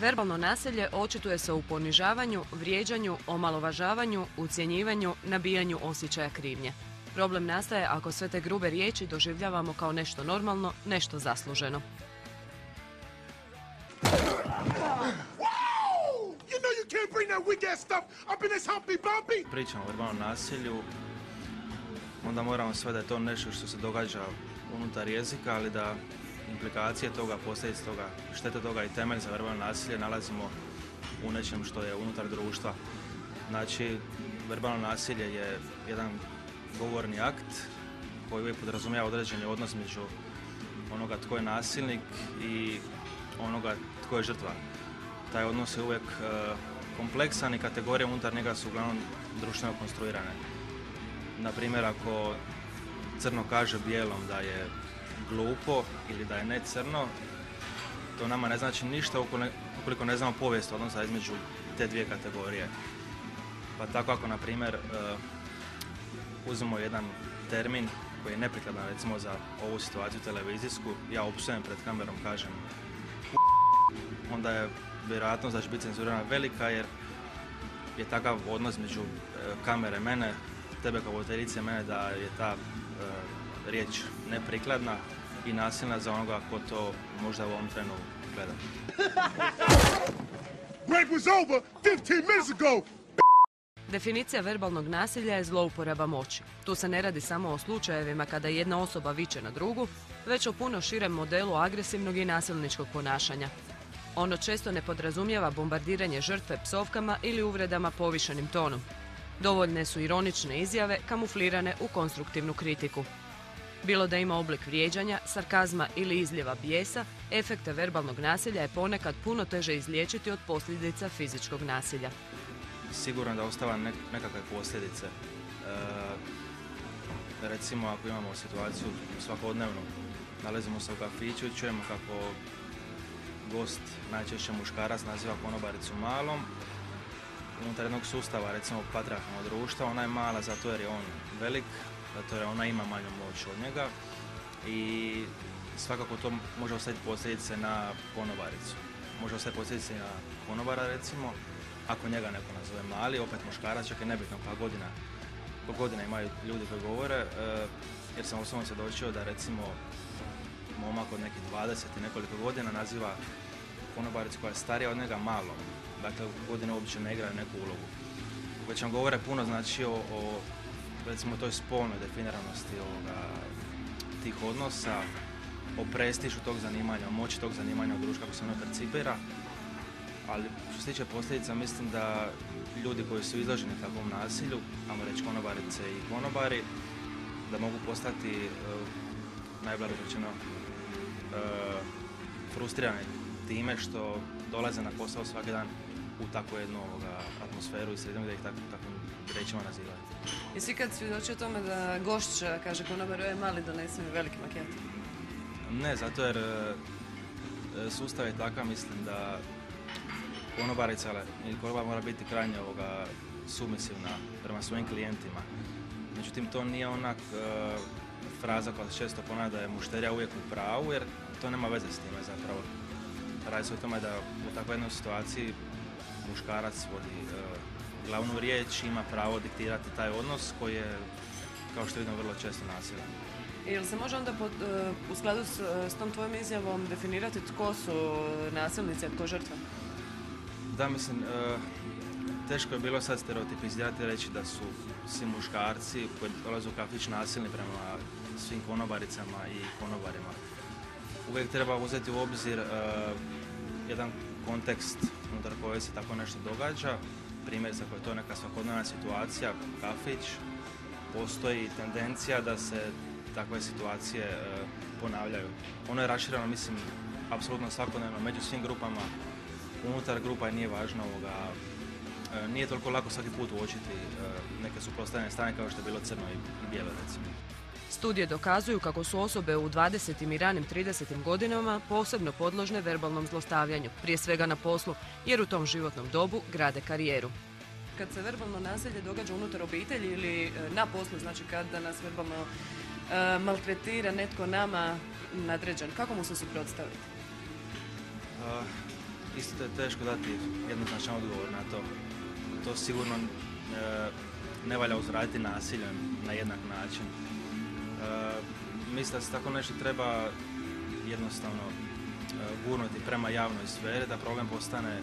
Verbalno nasilje očituje se u ponižavanju, vrijeđanju, omalovažavanju, ucjenjivanju, nabijanju osjećaja krivnje. Problem nastaje ako sve te grube riječi doživljavamo kao nešto normalno, nešto zasluženo. Pričamo o verbalnom nasilju, onda moramo sve da je to nešto što se događa unutar jezika, ali da implikacije toga, posljedice toga, štete toga i temelj za verbalno nasilje nalazimo u nečem što je unutar društva. Znači, verbalno nasilje je jedan govorni akt koji uvijek podrazumijeva određeni odnos među onoga tko je nasilnik i onoga tko je žrtva. Taj odnos je uvijek e, kompleksan i kategorije unutar njega su uglavnom društveno konstruirane. Na primjer, ako crno kaže bijelom da je glupo ili da je ne crno, to nama ne znači ništa ukoliko ne znamo povijest odnosa između te dvije kategorije. Pa tako ako, na primjer, e, uzmemo jedan termin koji je neprikladan recimo za ovu situaciju televizijsku, ja opsujem pred kamerom kažem onda je vjerojatnost da će biti cenzurirana velika jer je takav odnos među e, kamere mene, tebe kao voditeljice mene da je ta e, riječ neprikladna i nasilna za onoga ko to možda u ovom trenu gleda. Definicija verbalnog nasilja je zlouporaba moći. Tu se ne radi samo o slučajevima kada jedna osoba viče na drugu, već o puno širem modelu agresivnog i nasilničkog ponašanja. Ono često ne podrazumijeva bombardiranje žrtve psovkama ili uvredama povišenim tonom. Dovoljne su ironične izjave kamuflirane u konstruktivnu kritiku. Bilo da ima oblik vrijeđanja, sarkazma ili izljeva bijesa, efekte verbalnog nasilja je ponekad puno teže izliječiti od posljedica fizičkog nasilja. Sigurno da ostava nekakve posljedice. E, recimo ako imamo situaciju svakodnevnu, nalazimo se u kafiću i čujemo kako gost, najčešće muškarac, naziva konobaricu malom. Unutar jednog sustava, recimo patriarhalnog društva, ona je mala zato jer je on velik, zato jer ona ima manju moć od njega i svakako to može ostaviti posljedice na konobaricu. Može ostaviti posljedice na konobara recimo, ako njega neko nazove mali, opet muškarac, čak je nebitno koja godina, koja godina imaju ljudi koji govore, e, jer sam osobno se doćio da recimo momak od nekih 20 i nekoliko godina naziva konobaricu koja je starija od njega malo. Dakle, godine uopće ne igra neku ulogu. Već vam govore puno znači o, o recimo toj spolnoj definiranosti ovoga, tih odnosa, o prestižu tog zanimanja, o moći tog zanimanja u društvu kako se ono percipira. Ali što se tiče posljedica, mislim da ljudi koji su izloženi takvom nasilju, ajmo reći konobarice i konobari, da mogu postati uh, najblaže rečeno uh, frustrirani time što dolaze na posao svaki dan u takvu jednu ovoga, atmosferu i sredinu gdje ih tako, rečima nazivaju. Jesi kad svjedočio tome da gošća kaže konobar je mali donese mi veliki maket? Ne, zato jer e, sustav je takav, mislim da konobarica ili konobar mora biti krajnje ovoga sumisivna prema svojim klijentima. Međutim, to nije onak e, fraza koja se često ponavlja da je mušterija uvijek u pravu, jer to nema veze s time zapravo. Radi se o tome da u takvoj jednoj situaciji muškarac vodi e, glavnu riječ, ima pravo diktirati taj odnos koji je, kao što vidimo, vrlo često nasilan. Jel se može onda pod, e, u skladu s, s, tom tvojom izjavom definirati tko su nasilnici, a tko žrtva? Da, mislim, e, teško je bilo sad stereotipizirati reći da su svi muškarci koji dolaze u kafić nasilni prema svim konobaricama i konobarima. Uvijek treba uzeti u obzir jedan kontekst unutar koje se tako nešto događa, primjerice ako je to neka svakodnevna situacija, kafić, postoji tendencija da se takve situacije e, ponavljaju. Ono je rašireno, mislim, apsolutno svakodnevno među svim grupama, unutar grupa nije važno ovoga, e, nije toliko lako svaki put uočiti e, neke suprotstavljene strane kao što je bilo crno i bijelo recimo. Studije dokazuju kako su osobe u 20. i ranim 30. godinama posebno podložne verbalnom zlostavljanju, prije svega na poslu, jer u tom životnom dobu grade karijeru. Kad se verbalno nasilje događa unutar obitelji ili e, na poslu, znači kada nas verbalno e, maltretira netko nama nadređen, kako mu se suprotstaviti? isto je teško dati jednoznačan odgovor na to. To sigurno e, ne valja uzraditi nasiljem na jednak način. E, mislim da se tako nešto treba jednostavno e, gurnuti prema javnoj sferi, da problem postane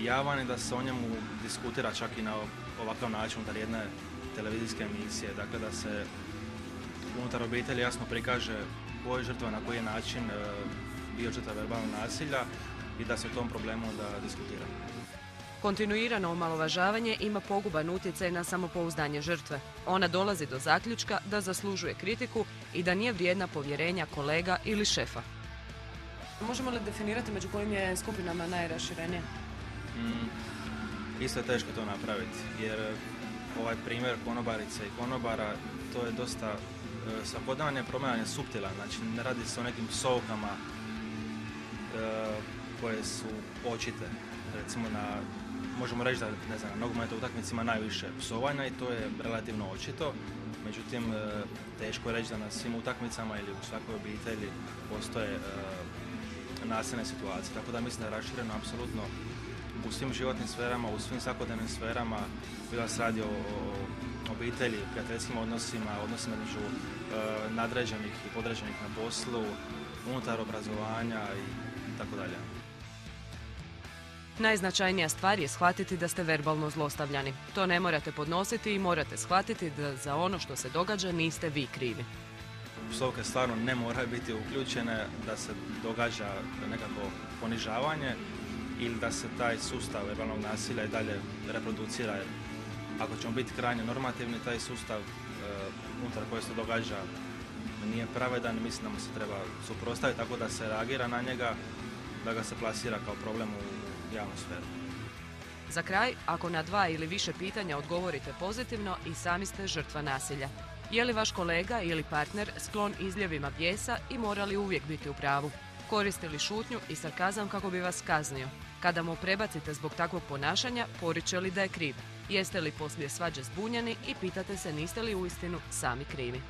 javan i da se o njemu diskutira čak i na ovakav način unutar jedne televizijske emisije. Dakle, da se unutar obitelji jasno prikaže ko je žrtva, na koji način e, bio žrtva verbalnog nasilja i da se o tom problemu da diskutira. Kontinuirano omalovažavanje ima poguban utjecaj na samopouzdanje žrtve. Ona dolazi do zaključka da zaslužuje kritiku i da nije vrijedna povjerenja kolega ili šefa. Možemo li definirati među kojim je skupinama najraširenije? Mm, isto je teško to napraviti, jer ovaj primjer konobarice i konobara, to je dosta, e, svakodnevanje promjena je suptilan, znači ne radi se o nekim psovkama e, koje su očite. Recimo na, možemo reći da ne znam, na nogometnim utakmicima najviše psovanja i to je relativno očito. Međutim, e, teško je reći da na svim utakmicama ili u svakoj obitelji postoje e, nasilne situacije. Tako da mislim da je rašireno apsolutno u svim životnim sferama, u svim svakodnevnim sferama, bila se radi o, obitelji, prijateljskim odnosima, odnosima među e, nadređenih i podređenih na poslu, unutar obrazovanja i tako dalje. Najznačajnija stvar je shvatiti da ste verbalno zlostavljani. To ne morate podnositi i morate shvatiti da za ono što se događa niste vi krivi. Psovke stvarno ne moraju biti uključene da se događa nekako ponižavanje ili da se taj sustav verbalnog nasilja i dalje reproducira. Ako ćemo biti krajnje normativni, taj sustav e, unutar koji se događa nije pravedan, mislim da mu se treba suprostaviti tako da se reagira na njega, da ga se plasira kao problem u javnu sferu. Za kraj, ako na dva ili više pitanja odgovorite pozitivno i sami ste žrtva nasilja. Je li vaš kolega ili partner sklon izljevima bijesa i mora li uvijek biti u pravu? Koriste šutnju i sarkazam kako bi vas kaznio? Kada mu prebacite zbog takvog ponašanja, poriče li da je kriv? Jeste li poslije svađe zbunjeni i pitate se niste li uistinu sami krivi?